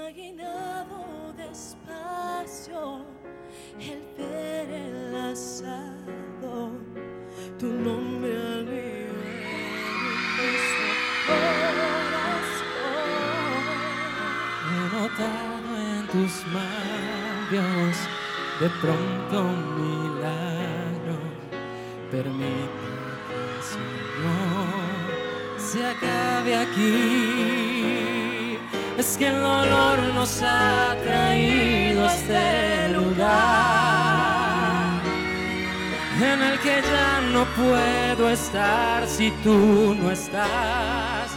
imaginado despacio el perenlazado, tu nombre al mío en este corazón. He en tus labios de pronto un milagro. Permite que el Señor se acabe aquí. Es que el dolor nos ha traído a este lugar en el que ya no puedo estar si tú no estás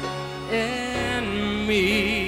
en mí.